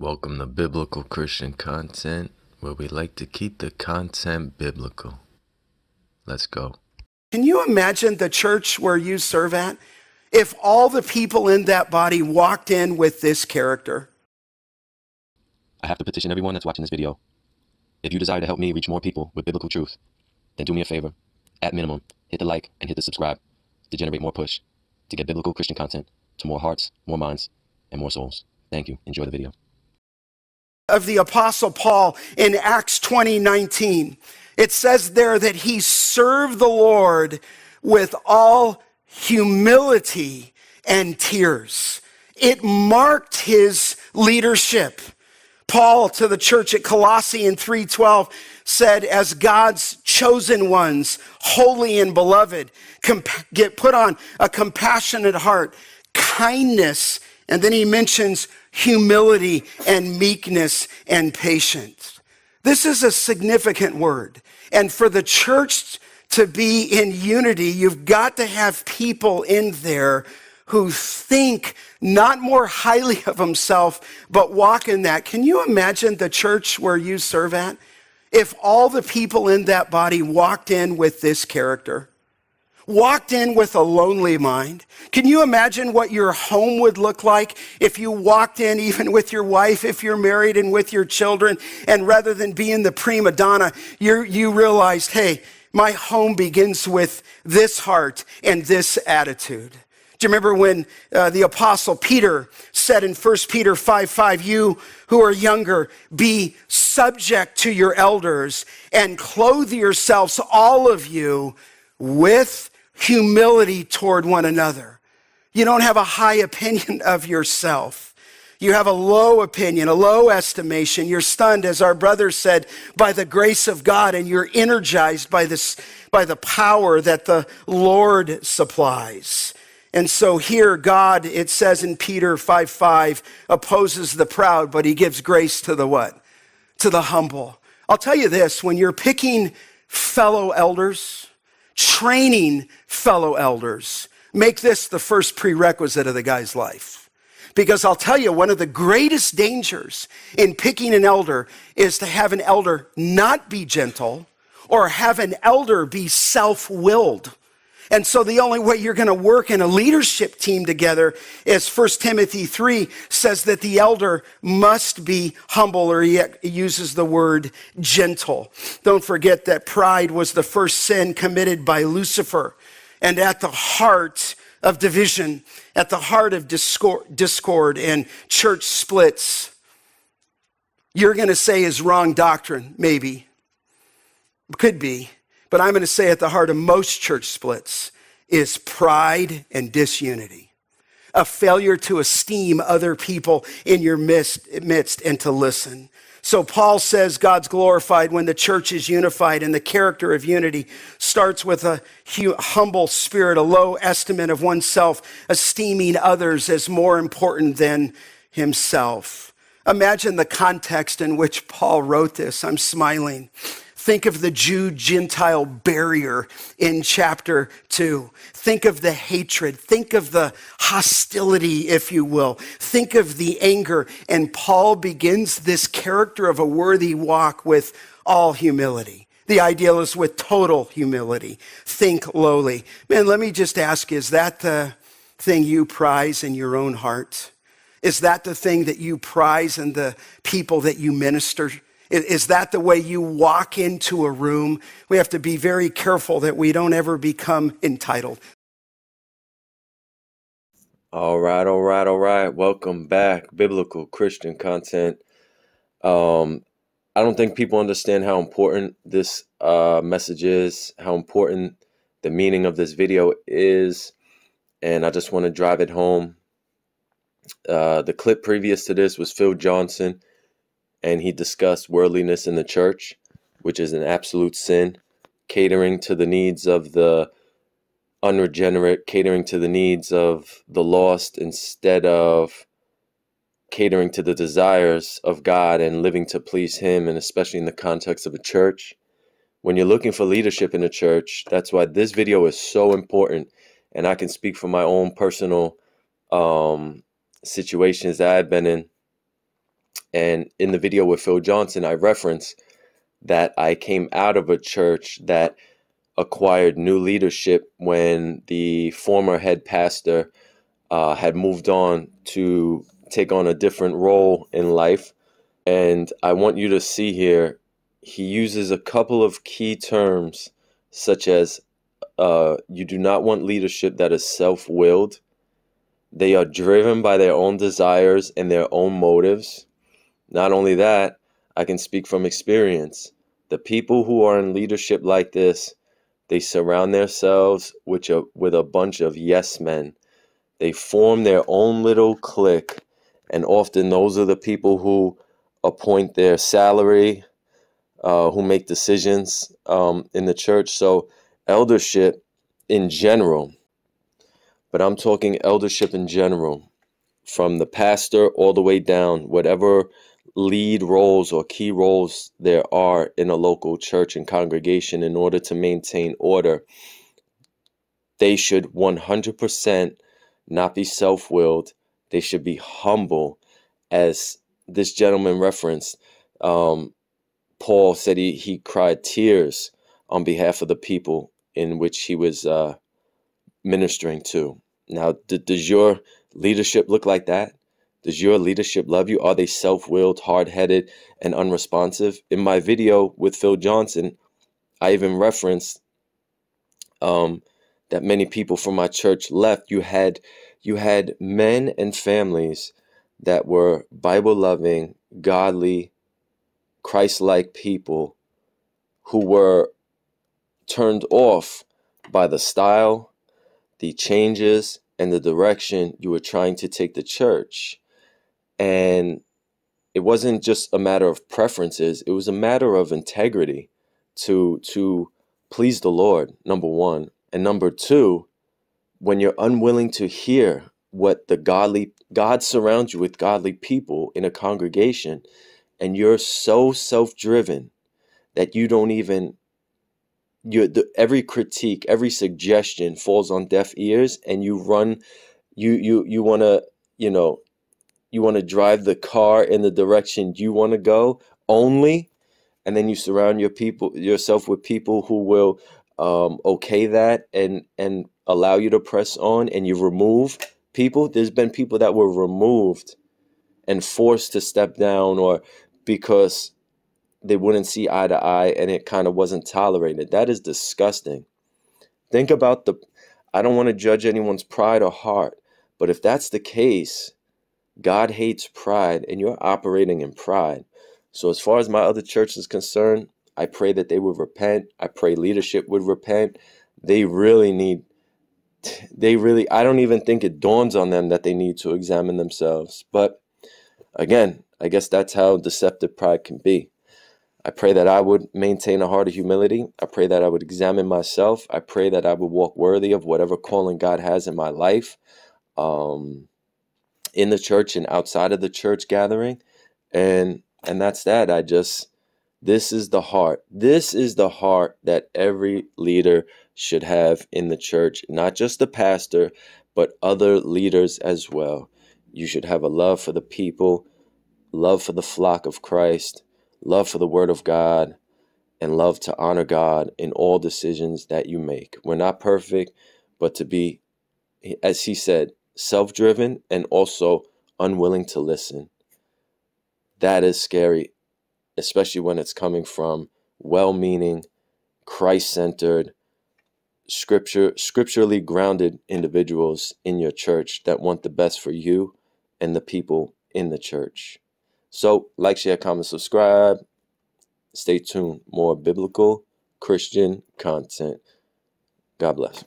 Welcome to Biblical Christian Content, where we like to keep the content biblical. Let's go. Can you imagine the church where you serve at? If all the people in that body walked in with this character. I have to petition everyone that's watching this video. If you desire to help me reach more people with biblical truth, then do me a favor. At minimum, hit the like and hit the subscribe to generate more push to get biblical Christian content to more hearts, more minds, and more souls. Thank you. Enjoy the video. Of the Apostle Paul in Acts 20 19. It says there that he served the Lord with all humility and tears. It marked his leadership. Paul to the church at Colossae in 3:12 said as God's chosen ones, holy and beloved, comp- get put on a compassionate heart, kindness, and then he mentions humility and meekness and patience. This is a significant word. And for the church to be in unity, you've got to have people in there who think not more highly of himself, but walk in that. Can you imagine the church where you serve at? If all the people in that body walked in with this character, walked in with a lonely mind. Can you imagine what your home would look like if you walked in even with your wife, if you're married and with your children, and rather than being the prima donna, you realized, hey, my home begins with this heart and this attitude. Do you remember when uh, the apostle Peter said in 1 Peter 5 5, you who are younger, be subject to your elders and clothe yourselves, all of you, with humility toward one another. You don't have a high opinion of yourself. You have a low opinion, a low estimation. You're stunned, as our brother said, by the grace of God, and you're energized by this, by the power that the Lord supplies. And so here, God, it says in Peter 5 5, opposes the proud, but he gives grace to the what? To the humble. I'll tell you this when you're picking fellow elders, training fellow elders. Make this the first prerequisite of the guy's life. Because I'll tell you, one of the greatest dangers in picking an elder is to have an elder not be gentle or have an elder be self willed. And so the only way you're going to work in a leadership team together is 1 Timothy 3 says that the elder must be humble or he uses the word gentle. Don't forget that pride was the first sin committed by Lucifer and at the heart of division, at the heart of discord, and church splits. You're going to say is wrong doctrine, maybe. Could be. But I'm going to say at the heart of most church splits is pride and disunity. A failure to esteem other people in your midst, and to listen. So Paul says God's glorified when the church is unified, and the character of unity starts with a humble spirit, a low estimate of oneself, esteeming others as more important than himself. Imagine the context in which Paul wrote this. I'm smiling. Think of the Jew Gentile barrier in chapter two. Think of the hatred. Think of the hostility, if you will. Think of the anger. And Paul begins this character of a worthy walk with all humility. The ideal is with total humility. Think lowly. Man, let me just ask is that the thing you prize in your own heart? Is that the thing that you prize in the people that you minister is that the way you walk into a room? We have to be very careful that we don't ever become entitled. All right, all right, all right. Welcome back. Biblical Christian content. Um, I don't think people understand how important this uh, message is, how important the meaning of this video is, and I just want to drive it home. Uh, the clip previous to this was Phil Johnson and he discussed worldliness in the church, which is an absolute sin, catering to the needs of the unregenerate, catering to the needs of the lost instead of catering to the desires of God and living to please Him, and especially in the context of a church. When you're looking for leadership in a church, that's why this video is so important. And I can speak from my own personal um, situations that I've been in And in the video with Phil Johnson, I reference that I came out of a church that acquired new leadership when the former head pastor uh, had moved on to take on a different role in life. And I want you to see here, he uses a couple of key terms, such as uh, you do not want leadership that is self willed. They are driven by their own desires and their own motives. Not only that, I can speak from experience. The people who are in leadership like this, they surround themselves with a, with a bunch of yes men. They form their own little clique, and often those are the people who appoint their salary, uh, who make decisions um, in the church. So, eldership in general, but I'm talking eldership in general, from the pastor all the way down, whatever lead roles or key roles there are in a local church and congregation in order to maintain order, they should 100% not be self willed. They should be humble. As this gentleman referenced, um, Paul said he, he cried tears on behalf of the people in which he was uh, ministering to. Now, d- does your leadership look like that? Does your leadership love you? Are they self willed, hard headed, and unresponsive? In my video with Phil Johnson, I even referenced um, that many people from my church left. You had you had men and families that were Bible loving, godly, Christ like people who were turned off by the style, the changes, and the direction you were trying to take the church. And it wasn't just a matter of preferences, it was a matter of integrity to to please the Lord, number 1. And number 2, when you're unwilling to hear what the godly God surrounds you with godly people in a congregation and you're so self-driven that you don't even you every critique, every suggestion falls on deaf ears and you run you you you want to, you know, you want to drive the car in the direction you want to go only and then you surround your people yourself with people who will um, okay that and and allow you to press on and you remove people. There's been people that were removed and forced to step down or because they wouldn't see eye to eye and it kind of wasn't tolerated. That is disgusting. Think about the i don't want to judge anyone's pride or heart but if that's the case God hates pride, and you're operating in pride. So, as far as my other church is concerned, I pray that they would repent. I pray leadership would repent. They really need, they really, I don't even think it dawns on them that they need to examine themselves. But again, I guess that's how deceptive pride can be. I pray that I would maintain a heart of humility. I pray that I would examine myself. I pray that I would walk worthy of whatever calling God has in my life. Um, in the church and outside of the church gathering and and that's that. I just this is the heart. This is the heart that every leader should have in the church not just the pastor but other leaders as well. You should have a love for the people love for the flock of christ love for the word of god and love to honor god in all decisions that you make. We're not perfect but to be as he said self driven, and also unwilling to listen. That is scary, especially when it's coming from well meaning, Christ centered, scripture scripturally grounded individuals in your church that want the best for you and the people in the church. So, like, share, comment, subscribe. Stay tuned. More biblical Christian content. God bless.